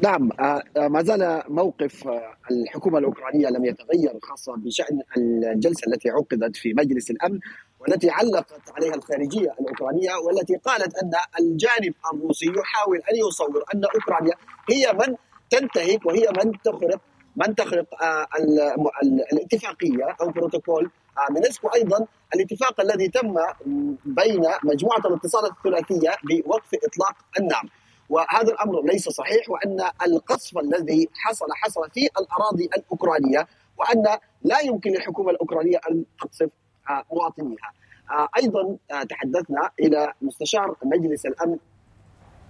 نعم ما زال موقف الحكومة الأوكرانية لم يتغير خاصة بشأن الجلسة التي عقدت في مجلس الأمن والتي علقت عليها الخارجية الأوكرانية والتي قالت أن الجانب الروسي يحاول أن يصور أن أوكرانيا هي من تنتهك وهي من تخرق من تخرق آه، الاتفاقية أو بروتوكول آه، مينسك وأيضا الاتفاق الذي تم بين مجموعة الاتصالات الثلاثية بوقف إطلاق النار. وهذا الأمر ليس صحيح وأن القصف الذي حصل حصل في الأراضي الأوكرانية وأن لا يمكن للحكومة الأوكرانية أن تقصف آه، مواطنيها. أيضا تحدثنا إلى مستشار مجلس الأمن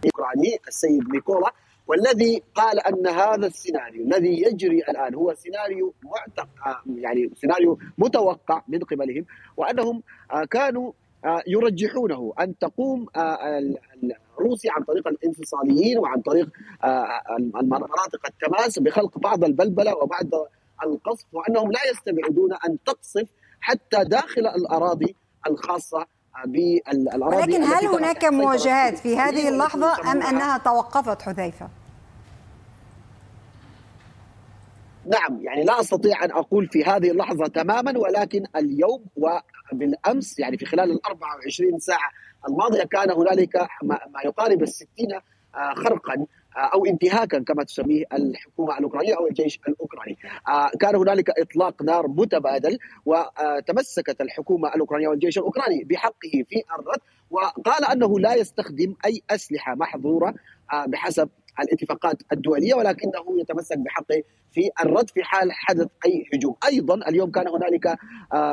الأوكراني السيد ميكولا والذي قال أن هذا السيناريو الذي يجري الآن هو سيناريو معتق يعني سيناريو متوقع من قبلهم وأنهم آه، كانوا آه، يرجحونه أن تقوم آه، روسيا عن طريق الانفصاليين وعن طريق مناطق التماس بخلق بعض البلبلة وبعض القصف وأنهم لا يستبعدون أن تقصف حتى داخل الأراضي الخاصة بالأراضي ولكن هل هناك مواجهات في هذه اللحظة أم أنها توقفت حذيفة؟ نعم يعني لا أستطيع أن أقول في هذه اللحظة تماما ولكن اليوم وبالأمس يعني في خلال ال 24 ساعة الماضيه كان هنالك ما يقارب الستين آه، خرقا آه، أو انتهاكا كما تسميه الحكومة الأوكرانية أو الجيش الأوكراني. آه، كان هنالك إطلاق نار متبادل وتمسكت الحكومة الأوكرانية والجيش الأوكراني بحقه في الرد وقال أنه لا يستخدم أي أسلحة محظورة بحسب الاتفاقات الدولية ولكنه يتمسك بحقه في الرد في حال حدث أي هجوم، أيضا اليوم كان هنالك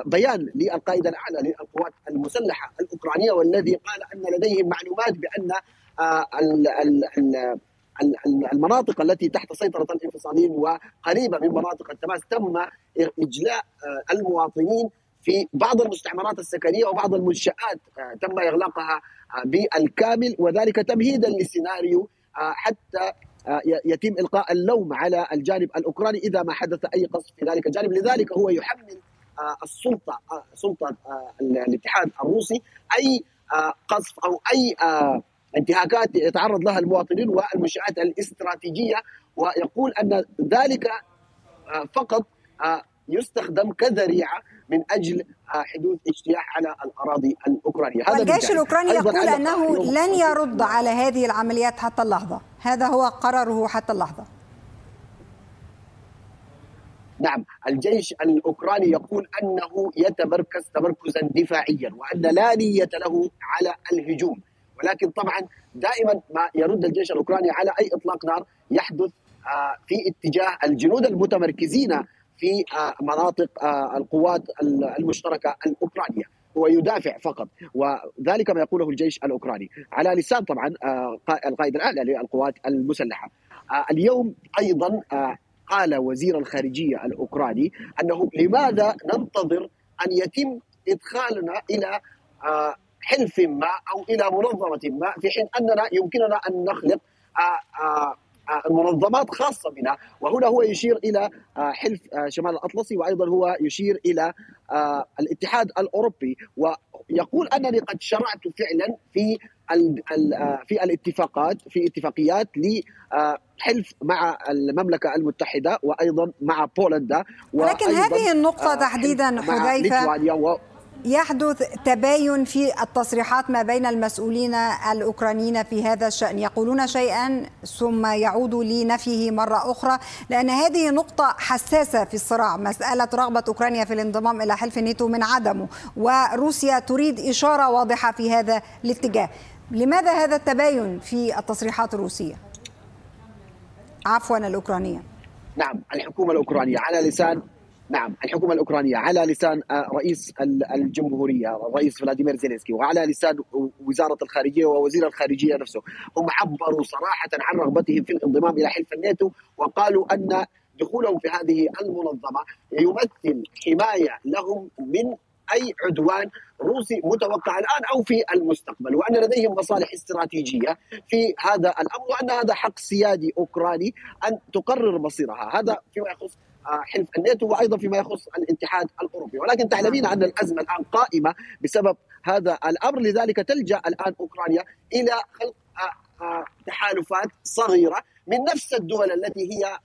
بيان للقائد الأعلى للقوات المسلحة الأوكرانية والذي قال أن لديهم معلومات بأن المناطق التي تحت سيطرة الانفصاليين وقريبة من مناطق التماس تم إجلاء آه، المواطنين في بعض المستعمرات السكنية وبعض المنشآت آه، تم إغلاقها آه، بالكامل وذلك تمهيدا لسيناريو حتى يتم إلقاء اللوم على الجانب الأوكراني إذا ما حدث أي قصف في ذلك الجانب. لذلك هو يحمل السلطة سلطة الاتحاد الروسي أي قصف أو أي انتهاكات يتعرض لها المواطنين والمنشآت الاستراتيجية. ويقول أن ذلك آه، فقط آه، يستخدم كذريعة من أجل آه، حدوث اجتياح على الأراضي الأوكرانية. هذا والجيش الأوكراني يقول أنه لن يرد على هذه العمليات حتى اللحظة. هذا هو قراره حتى اللحظة. نعم الجيش الأوكراني يقول أنه يتمركز تمركزا دفاعيا وأن لا نية له على الهجوم. ولكن طبعا دائما ما يرد الجيش الأوكراني على أي إطلاق نار يحدث آه، في اتجاه الجنود المتمركزين في آه، مناطق آه، القوات المشتركة الأوكرانية. هو يدافع فقط وذلك ما يقوله الجيش الأوكراني. على لسان طبعا القائد الأعلى للقوات المسلحة. اليوم أيضا قال وزير الخارجية الأوكراني أنه لماذا ننتظر أن يتم إدخالنا إلى حلف ما أو إلى منظمة ما في حين أننا يمكننا أن نخلق آه، آه، آه، منظمات خاصة بنا. وهنا هو يشير إلى حلف شمال الأطلسي وأيضا هو يشير إلى الاتحاد الأوروبي. ويقول أنني قد شرعت فعلا في في الاتفاقات في اتفاقيات لحلف مع المملكة المتحدة وأيضا مع بولندا ولكن هذه النقطة تحديدا حذيفة. يحدث تباين في التصريحات ما بين المسؤولين الأوكرانيين في هذا الشأن؟ يقولون شيئا ثم يعودوا لنفيه مرة أخرى لأن هذه نقطة حساسة في الصراع. مسألة رغبة أوكرانيا في الانضمام إلى حلف الناتو من عدمه وروسيا تريد إشارة واضحة في هذا الاتجاه. لماذا هذا التباين في التصريحات الروسية؟ عفوا الأوكرانية. نعم الحكومة الأوكرانية على لسان نعم الحكومة الأوكرانية على لسان آه، رئيس الجمهورية الرئيس فلاديمير زيلينسكي وعلى لسان وزارة الخارجية ووزير الخارجية نفسه. هم عبروا صراحة عن رغبتهم في الانضمام إلى حلف الناتو وقالوا أن دخولهم في هذه المنظمة يمثل حماية لهم من أي عدوان روسي متوقع الآن أو في المستقبل. وأن لديهم مصالح استراتيجية في هذا الأمر وأن هذا حق سيادي أوكراني أن تقرر مصيرها. هذا فيما يخص حلف الناتو وأيضا فيما يخص الاتحاد الأوروبي. ولكن تعلمين أن الأزمة الآن قائمة بسبب هذا الأمر. لذلك تلجأ الآن أوكرانيا إلى خلق آه، آه، تحالفات صغيرة من نفس الدول التي هي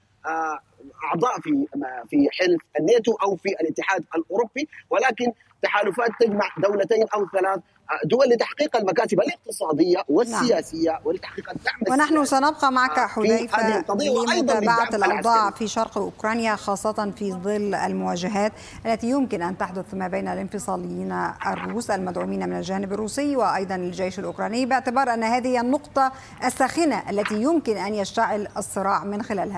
أعضاء في في حلف الناتو أو في الاتحاد الأوروبي. ولكن تحالفات تجمع دولتين أو ثلاث دول لتحقيق المكاسب الاقتصادية والسياسية نعم. ولتحقيق الدعم ونحن سنبقى معك حذيفه لمتابعة الأوضاع في شرق أوكرانيا خاصة في ظل المواجهات التي يمكن أن تحدث ما بين الانفصاليين الروس المدعومين من الجانب الروسي وأيضا الجيش الأوكراني باعتبار أن هذه النقطة الساخنة التي يمكن أن يشتعل الصراع من خلالها